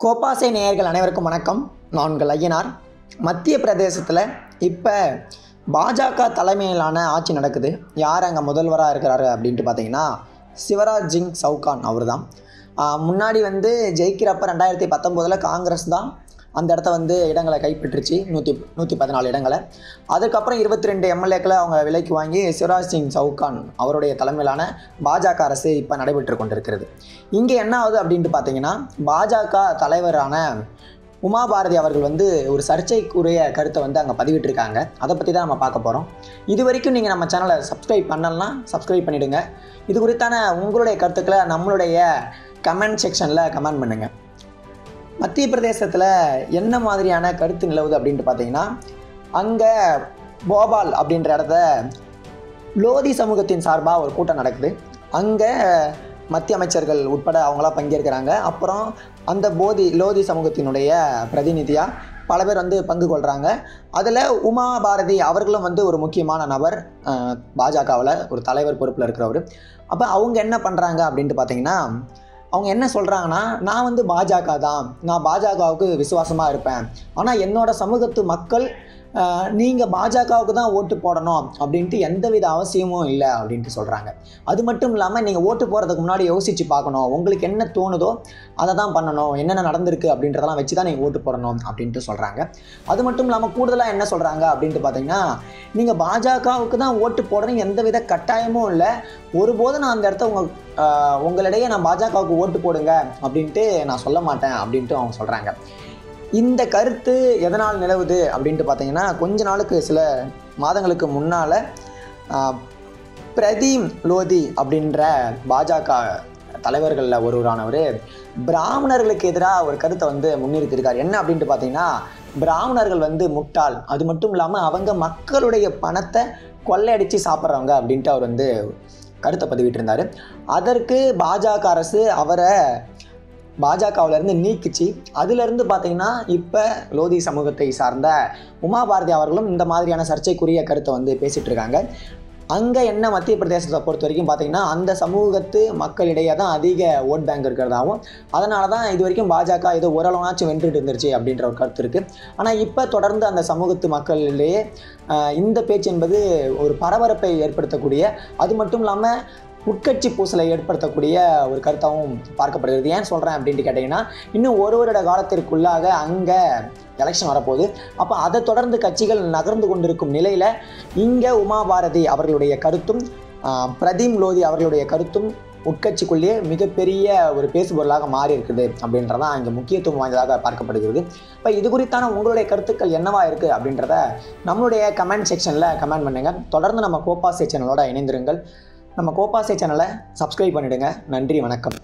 கோப்பாசை நேயர்கள் அனைவருக்கும் வணக்கம். நான் உங்கள் ஐயனார். மத்திய பிரதேசத்தில் இப்போ பாஜக தலைமையிலான ஆட்சி நடக்குது. யார் அங்கே முதல்வராக இருக்கிறாரு அப்படின்ட்டு பார்த்தீங்கன்னா சிவராஜ் சிங் சவுகான் அவர் தான் முன்னாடி வந்து ஜெயிக்கிறப்ப ரெண்டாயிரத்தி பத்தொம்போதில் காங்கிரஸ் தான் அந்த இடத்த வந்து இடங்களை கைப்பற்றுச்சு. நூற்றி நூற்றி பதினாலு இடங்களை. அதுக்கப்புறம் இருபத்தி ரெண்டு எம்எல்ஏக்களை அவங்க விலைக்கு வாங்கி சிவராஜ் சிங் சவுகான் அவருடைய தலைமையிலான பாஜக அரசு இப்போ நடைபெற்று கொண்டிருக்கிறது. இங்கே என்ன ஆகுது அப்படின்ட்டு பார்த்தீங்கன்னா பாஜக தலைவரான உமா பாரதி அவர்கள் வந்து ஒரு சர்ச்சைக்குரிய கருத்தை வந்து அங்கே பதிவிட்டிருக்காங்க. அதை பற்றி தான் நம்ம பார்க்க போகிறோம் இது வரைக்கும் நீங்கள் நம்ம சேனலை சப்ஸ்கிரைப் பண்ணலன்னா சப்ஸ்கிரைப் பண்ணிவிடுங்க இது குறித்தான உங்களுடைய கருத்துக்களை நம்மளுடைய கமெண்ட் செக்ஷனில் கமெண்ட் பண்ணுங்கள் மத்திய பிரதேசத்தில் என்ன மாதிரியான கருத்து நிலவுது அப்படின்ட்டு பார்த்தீங்கன்னா அங்கே போபால் அப்படின்ற இடத்த லோதி சமூகத்தின் சார்பாக ஒரு கூட்டம் நடக்குது. அங்கே மத்திய அமைச்சர்கள் உட்பட அவங்களாம் பங்கேற்கிறாங்க. அப்புறம் அந்த போதி லோதி சமூகத்தினுடைய பிரதிநிதியாக பல பேர் வந்து பங்கு கொள்கிறாங்க அதில் உமா பாரதி அவர்களும் வந்து ஒரு முக்கியமான நபர் பாஜகவில் ஒரு தலைவர் பொறுப்பில் இருக்கிறவர். அப்போ அவங்க என்ன பண்ணுறாங்க அப்படின்ட்டு பார்த்தீங்கன்னா அவங்க என்ன சொல்கிறாங்கன்னா நான் வந்து பாஜக தான் நான் பாஜகவுக்கு விசுவாசமாக இருப்பேன். ஆனால் என்னோட சமூகத்து மக்கள் நீங்கள் பாஜகவுக்கு தான் ஓட்டு போடணும் அப்படின்ட்டு எந்தவித அவசியமும் இல்லை அப்படின்ட்டு சொல்கிறாங்க அது மட்டும் இல்லாமல் நீங்கள் ஓட்டு போகிறதுக்கு முன்னாடி யோசித்து பார்க்கணும். உங்களுக்கு என்ன தோணுதோ அதை தான் பண்ணணும். என்னென்ன நடந்திருக்கு அப்படின்றதெல்லாம் வச்சு தான் நீங்கள் ஓட்டு போடணும் அப்படின்ட்டு சொல்கிறாங்க அது மட்டும் இல்லாமல் கூடுதலாக என்ன சொல்கிறாங்க அப்படின்ட்டு பார்த்தீங்கன்னா நீங்கள் பாஜகவுக்கு தான் ஓட்டு போடணும் எந்தவித கட்டாயமும் இல்லை. ஒருபோதும் நான் அந்த இடத்த உங்கள் உங்களிடையே நான் பாஜகவுக்கு ஓட்டு போடுங்க அப்படின்ட்டு நான் சொல்ல மாட்டேன் அப்படின்ட்டு அவங்க சொல்கிறாங்க இந்த கருத்து எதனால் நிலவுது அப்படின்ட்டு பார்த்தீங்கன்னா கொஞ்ச நாளுக்கு சில மாதங்களுக்கு முன்னால் பிரதீம் லோதி அப்படின்ற பாஜக தலைவர்களில் ஒருவரானவர் பிராமணர்களுக்கு எதிராக ஒரு கருத்தை வந்து முன்னிறுத்தியிருக்கார். என்ன அப்படின்ட்டு பார்த்தீங்கன்னா பிராமணர்கள் வந்து முட்டாள். அது மட்டும் இல்லாமல் அவங்க மக்களுடைய பணத்தை கொள்ளையடித்து சாப்பிட்றவங்க அப்படின்ட்டு அவர் வந்து கருத்தை பதிவிட்டிருந்தார். அதற்கு பாஜக அரசு அவரை பாஜகவிலேருந்து நீக்கிச்சு. அதுலேருந்து பார்த்தீங்கன்னா இப்போ லோதி சமூகத்தை சார்ந்த உமா பாரதி அவர்களும் இந்த மாதிரியான சர்ச்சைக்குரிய கருத்தை வந்து பேசிகிட்டு இருக்காங்க. அங்கே என்ன மத்திய பிரதேசத்தை பொறுத்த வரைக்கும் பார்த்தீங்கன்னா அந்த சமூகத்து மக்களிடையே தான் அதிக ஓட் பேங்க் இருக்கிறதாகவும் அதனால தான் இது வரைக்கும் பாஜக ஏதோ ஓரளவுனாச்சும் வென்றுட்டு இருந்துருச்சு அப்படின்ற ஒரு கருத்து இருக்குது ஆனால் இப்போ தொடர்ந்து அந்த சமூகத்து மக்களிடையே இந்த பேச்சு என்பது ஒரு பரபரப்பை ஏற்படுத்தக்கூடிய அது மட்டும் இல்லாமல் உட்கட்சி பூசலை ஏற்படுத்தக்கூடிய ஒரு கருத்தாகவும் பார்க்கப்படுகிறது. ஏன் சொல்கிறேன் அப்படின்ட்டு கேட்டிங்கன்னா இன்னும் ஒரு வருட காலத்திற்குள்ளாக அங்கே எலெக்ஷன் வரப்போகுது. அப்போ அதை தொடர்ந்து கட்சிகள் நகர்ந்து கொண்டிருக்கும் நிலையில் இங்கே உமா பாரதி அவர்களுடைய கருத்தும் பிரதீம் லோதி அவர்களுடைய கருத்தும் உட்கட்சிக்குள்ளேயே மிகப்பெரிய ஒரு பேசுபொருளாக மாறி இருக்குது அப்படின்றதான் இங்கே முக்கியத்துவம் வாய்ந்ததாக பார்க்கப்படுகிறது. இப்போ இது குறித்தான உங்களுடைய கருத்துக்கள் என்னவா இருக்குது அப்படின்றத நம்மளுடைய கமெண்ட் செக்ஷனில் கமெண்ட் பண்ணுங்கள் தொடர்ந்து நம்ம கோபாசே சேனலோட இணைந்திருங்கள். நம்ம கோபாசை சேனலை சப்ஸ்கிரைப் பண்ணிவிடுங்க நன்றி வணக்கம்.